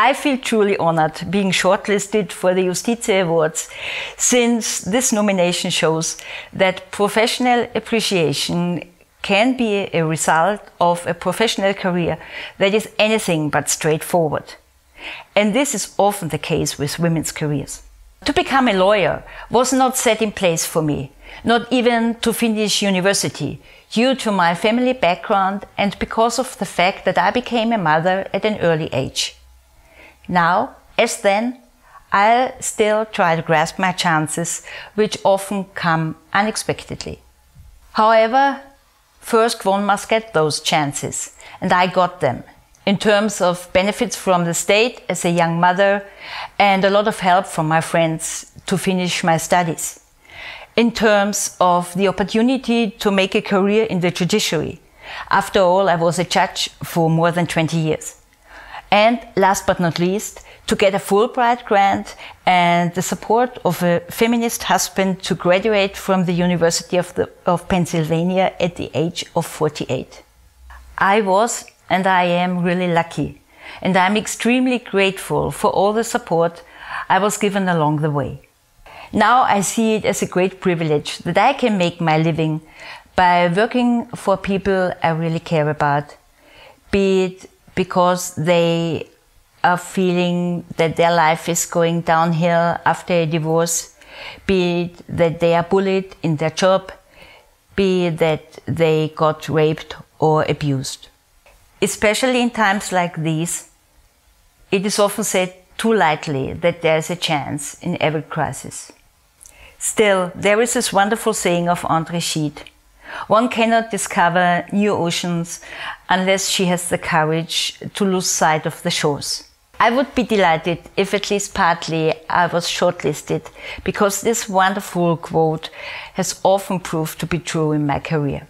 I feel truly honored being shortlisted for the Justitia Awards since this nomination shows that professional appreciation can be a result of a professional career that is anything but straightforward. And this is often the case with women's careers. To become a lawyer was not set in place for me, not even to finish university, due to my family background and because of the fact that I became a mother at an early age. Now, as then, I'll still try to grasp my chances, which often come unexpectedly. However, first one must get those chances, and I got them in terms of benefits from the state as a young mother and a lot of help from my friends to finish my studies. In terms of the opportunity to make a career in the judiciary. After all, I was a judge for more than 20 years. And last but not least, to get a Fulbright grant and the support of a feminist husband to graduate from the University of, the, of Pennsylvania at the age of 48. I was and I am really lucky. And I'm extremely grateful for all the support I was given along the way. Now I see it as a great privilege that I can make my living by working for people I really care about, be it because they are feeling that their life is going downhill after a divorce, be it that they are bullied in their job, be it that they got raped or abused. Especially in times like these, it is often said too lightly that there is a chance in every crisis. Still, there is this wonderful saying of André Gide. One cannot discover new oceans unless she has the courage to lose sight of the shores. I would be delighted if at least partly I was shortlisted because this wonderful quote has often proved to be true in my career.